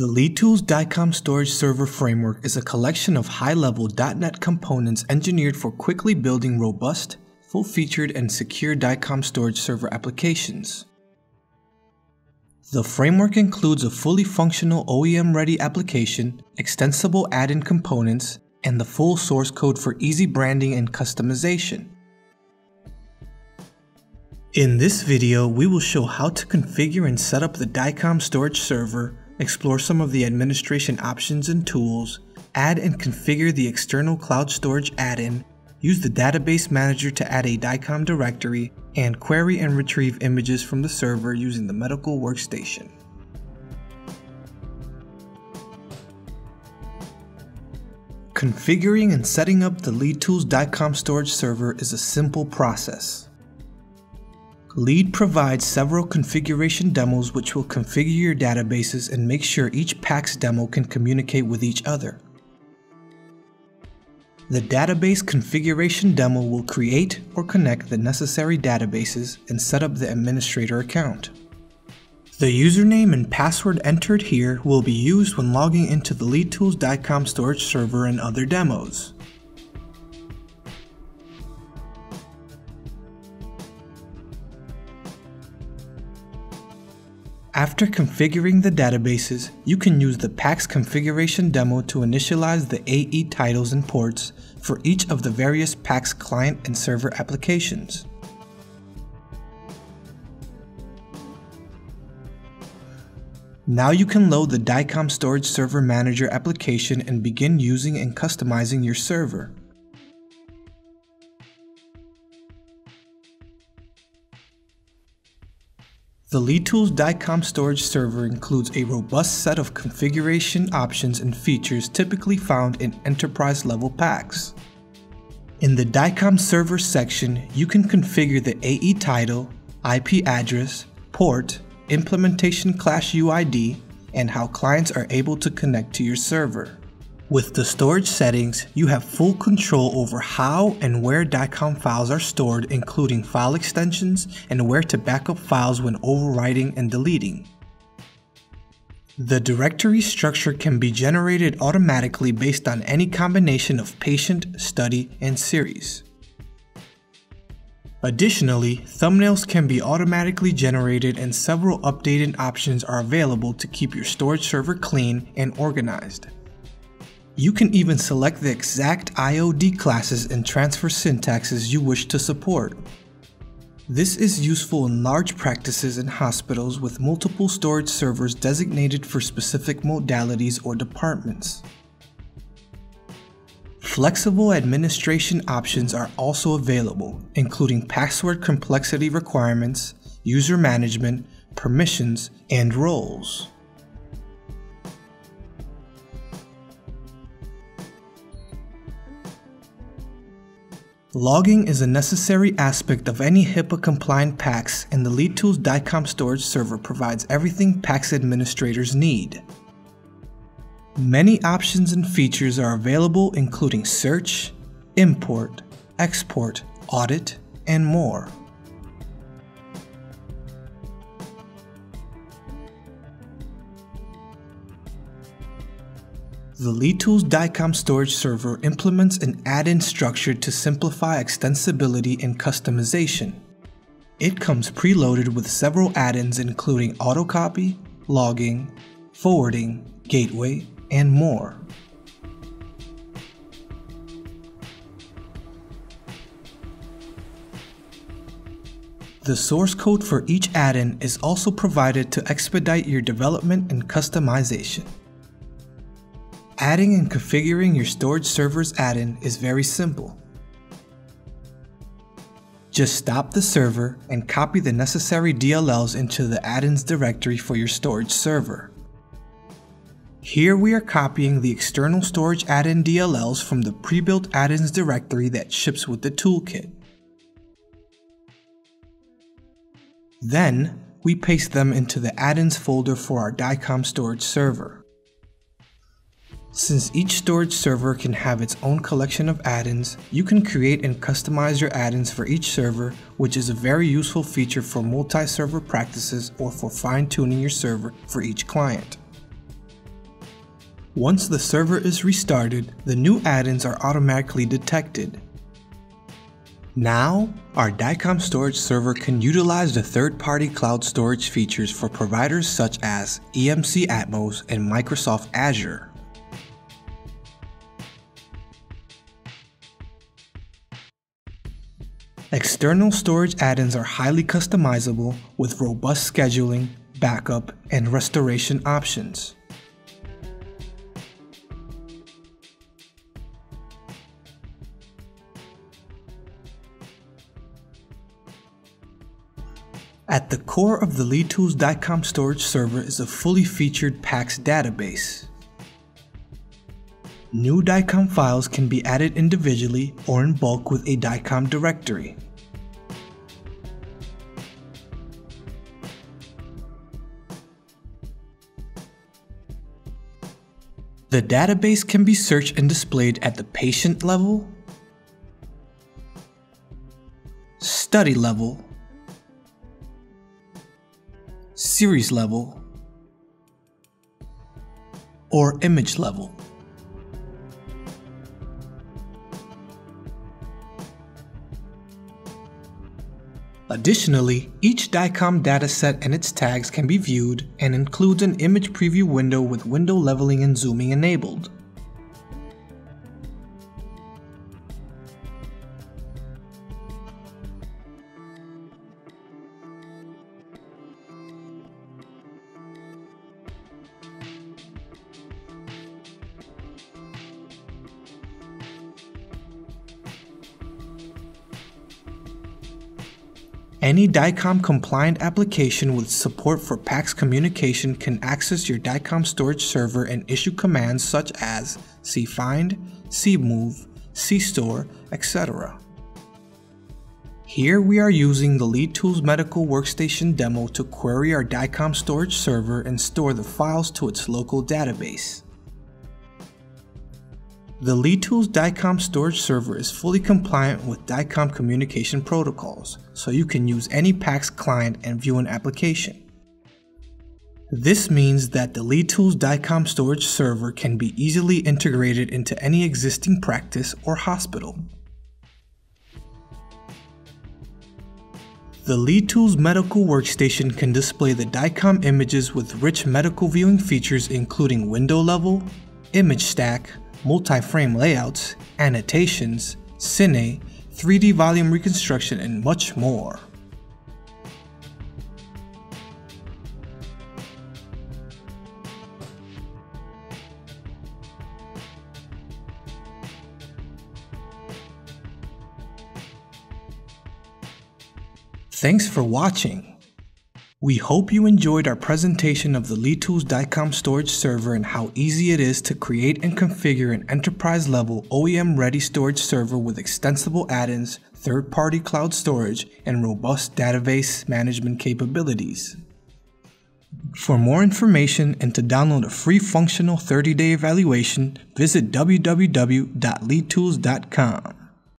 The LeadTools DICOM Storage Server Framework is a collection of high-level .NET components engineered for quickly building robust, full-featured, and secure DICOM storage server applications. The framework includes a fully functional OEM-ready application, extensible add-in components, and the full source code for easy branding and customization. In this video, we will show how to configure and set up the DICOM storage server, explore some of the administration options and tools, add and configure the external cloud storage add-in, use the database manager to add a DICOM directory, and query and retrieve images from the server using the medical workstation. Configuring and setting up the LeadTools DICOM storage server is a simple process. Lead provides several configuration demos which will configure your databases and make sure each PACS demo can communicate with each other. The database configuration demo will create or connect the necessary databases and set up the administrator account. The username and password entered here will be used when logging into the LeadTools DICOM storage server and other demos. After configuring the databases, you can use the PACS configuration demo to initialize the AE titles and ports for each of the various PACS client and server applications. Now you can load the DICOM Storage Server Manager application and begin using and customizing your server. The LeadTools DICOM storage server includes a robust set of configuration options and features typically found in enterprise-level PACS. In the DICOM server section, you can configure the AE title, IP address, port, implementation class UID, and how clients are able to connect to your server. With the storage settings, you have full control over how and where DICOM files are stored including file extensions and where to backup files when overwriting and deleting. The directory structure can be generated automatically based on any combination of patient, study, and series. Additionally, thumbnails can be automatically generated and several updated options are available to keep your storage server clean and organized. You can even select the exact IOD classes and transfer syntaxes you wish to support. This is useful in large practices and hospitals with multiple storage servers designated for specific modalities or departments. Flexible administration options are also available, including password complexity requirements, user management, permissions, and roles. Logging is a necessary aspect of any HIPAA-compliant PACS and the LeadTools DICOM storage server provides everything PACS administrators need. Many options and features are available including search, import, export, audit, and more. The LeadTools DICOM storage server implements an add-in structure to simplify extensibility and customization. It comes preloaded with several add-ins including autocopy, logging, forwarding, gateway, and more. The source code for each add-in is also provided to expedite your development and customization. Adding and configuring your storage server's add-in is very simple. Just stop the server and copy the necessary DLLs into the add-ins directory for your storage server. Here we are copying the external storage add-in DLLs from the pre-built add-ins directory that ships with the toolkit. Then, we paste them into the add-ins folder for our DICOM storage server. Since each storage server can have its own collection of add-ins, you can create and customize your add-ins for each server, which is a very useful feature for multi-server practices or for fine-tuning your server for each client. Once the server is restarted, the new add-ins are automatically detected. Now, our DICOM storage server can utilize the third-party cloud storage features for providers such as EMC Atmos and Microsoft Azure. External storage add-ins are highly customizable with robust scheduling, backup, and restoration options. At the core of the LeadTools DICOM storage server is a fully featured PACS database. New DICOM files can be added individually or in bulk with a DICOM directory. The database can be searched and displayed at the patient level, study level, series level, or image level. Additionally, each DICOM dataset and its tags can be viewed and includes an image preview window with window leveling and zooming enabled. Any DICOM compliant application with support for PACS communication can access your DICOM storage server and issue commands such as cfind, cmove, cstore, etc. Here we are using the LeadTools Medical Workstation demo to query our DICOM storage server and store the files to its local database. The LeadTools DICOM storage server is fully compliant with DICOM communication protocols, so you can use any PACS client and view an application. This means that the LeadTools DICOM storage server can be easily integrated into any existing practice or hospital. The LeadTools Medical Workstation can display the DICOM images with rich medical viewing features including window level, image stack, multi-frame layouts, annotations, cine, 3D volume reconstruction, and much more. Thanks for watching. We hope you enjoyed our presentation of the LeadTools DICOM storage server and how easy it is to create and configure an enterprise-level OEM-ready storage server with extensible add-ins, third-party cloud storage, and robust database management capabilities. For more information and to download a free functional 30-day evaluation, visit www.leadtools.com.